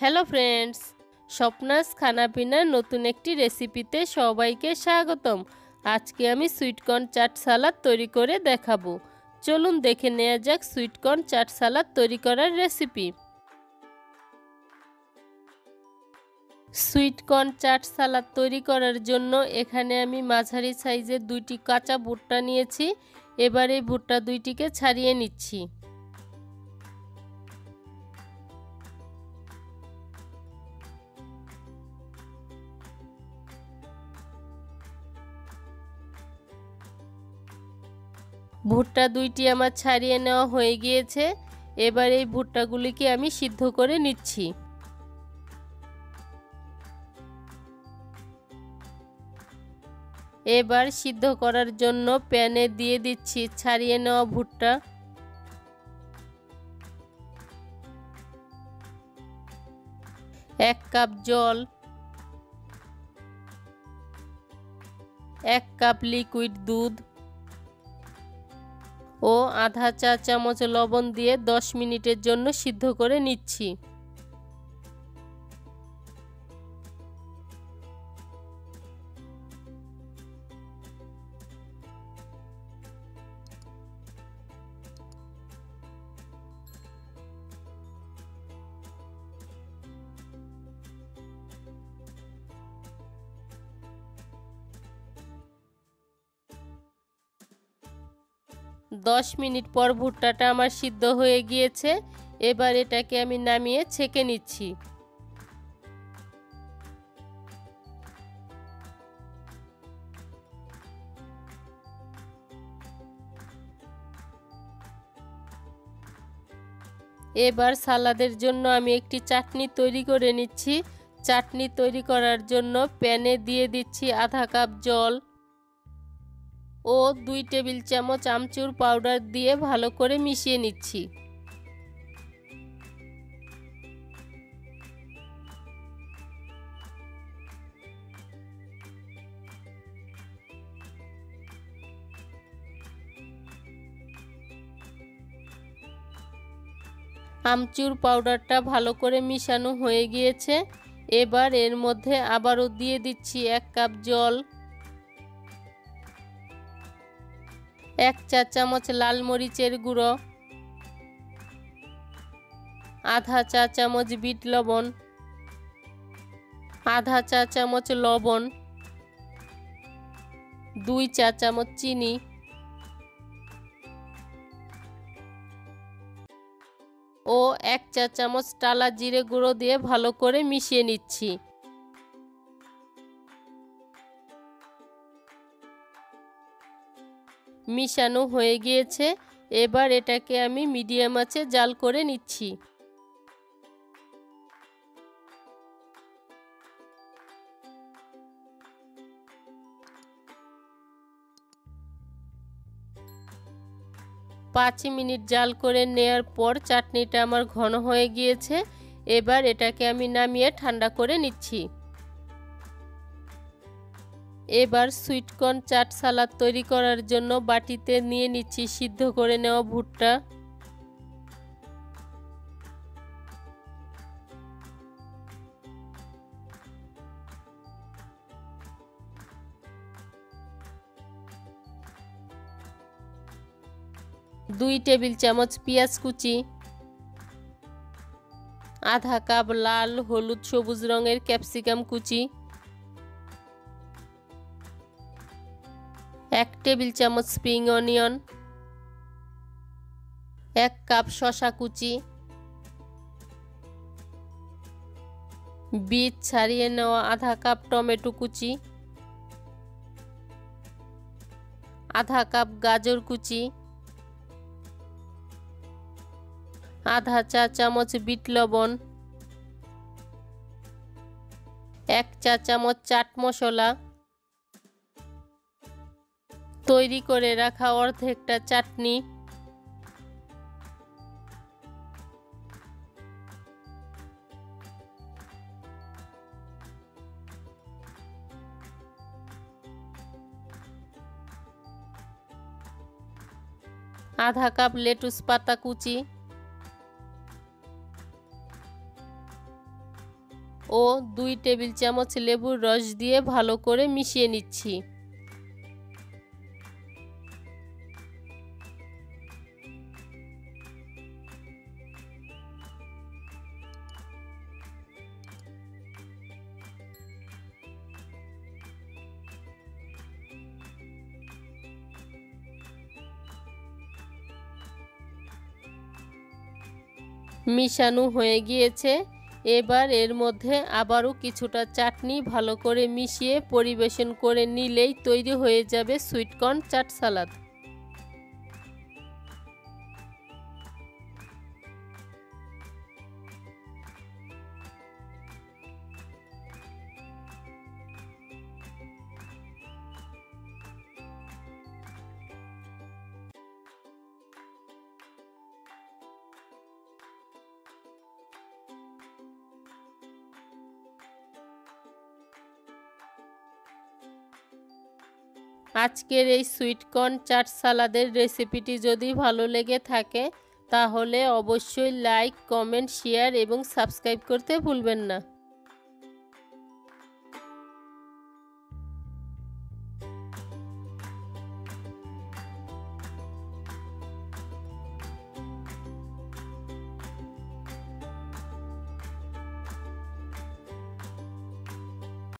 Hello friends, স্বপ্নাস খানাপিনার নতুন একটি রেসিপিতে সবাইকে স্বাগতম। আজকে আমি সুইটকর্ন চাট সালাদ তৈরি করে দেখাবো। চলুন দেখে নেওয়া যাক সুইটকর্ন চাট সালাদ তৈরি করার রেসিপি। সুইটকর্ন চাট সালাদ তৈরি করার জন্য এখানে আমি মাঝারি সাইজের দুইটি কাঁচা ভুট্টা নিয়েছি। এবার এই ভুট্টা দুইটিকে ছাড়িয়ে নিচ্ছি। ভুট্টা দুইটি আমার ছাড়িয়ে নেওয়া হয়ে গিয়েছে। এবার এই ভুট্টাগুলিকে আমি সিদ্ধ করে নিচ্ছি। এবার সিদ্ধ করার জন্য প্যানে দিয়ে দিচ্ছি ছাড়িয়ে নেওয়া ভুট্টা। এক কাপ জল। এক কাপ লিকুইড দুধ। ও আধা চা চামচ লবণ দিয়ে দশ মিনিটের জন্য সিদ্ধ করে নিচ্ছি। দশ মিনিট পর ভুট্টাটা আমার সিদ্ধ হয়ে গিয়েছে। এবার এটাকে আমি নামিয়ে ছেঁকে নিচ্ছি। এবার সালাদের জন্য আমি একটি চাটনি তৈরি করে নিচ্ছি। চাটনি তৈরি করার জন্য প্যানে দিয়ে দিচ্ছি আধা কাপ জল। ও দুই টেবিল চামচ আমচুর পাউডার দিয়ে ভালো করে মিশিয়ে নিচ্ছি। আমচুর পাউডারটা ভালো করে মিশানো হয়ে গিয়েছে। এবার এর মধ্যে আবারও দিয়ে দিচ্ছি এক কাপ জল। এক চা চামচ লাল মরিচের গুঁড়ো, আধা চা চামচ বিট লবণ, আধা চা চামচ লবণ, দুই চা চামচ চিনি। ও এক চা চামচ টালা জিরে গুঁড়ো দিয়ে ভালো করে মিশিয়ে নিচ্ছি। মিশানো হয়ে গিয়েছে। এবার এটাকে আমি মিডিয়াম আঁচে জাল করে নিচ্ছি। পাঁচ মিনিট জাল করে নেয়ার পর চাটনিটা আমার ঘন হয়ে গিয়েছে। এবার এটাকে আমি নামিয়ে ঠান্ডা করে নিচ্ছি। এবার সুইটকর্ন চাট সালাদ তৈরি করার জন্য বাটিতে নিয়ে নিচ্ছি সিদ্ধ করে নেওয়া ভুট্টা। দুই টেবিল চামচ পেঁয়াজ কুচি, আধা কাপ লাল, হলুদ, সবুজ রঙের ক্যাপসিকাম কুচি এক টেবিল চামচ স্প্রিং অনিয়ন, এক কাপ শশা কুচি, বীজ ছাড়িয়ে নেওয়া আধা কাপ টমেটো কুচি, আধা কাপ গাজর কুচি, আধা চা চামচ বিট লবণ, এক চা চামচ চাট মশলা তৈরি করে রাখা অর্ধেকটা চাটনি। আধা কাপ লেটুস পাতা কুচি। ও দুই টেবিল চামচ লেবুর রস দিয়ে ভালো করে মিশিয়ে নিচ্ছি। মিশানো হয়ে গিয়েছে। এবার এর মধ্যে আবারও কিছুটা চাটনি ভালো করে মিশিয়ে পরিবেশন করে নিলেই তৈরি হয়ে যাবে সুইটকর্ন চাট সালাদ আজকের এই সুইটকর্ন চাট সালাদের রেসিপিটি যদি ভালো লেগে থাকে, তাহলে অবশ্যই লাইক, কমেন্ট, শেয়ার এবং সাবস্ক্রাইব করতে ভুলবেন না।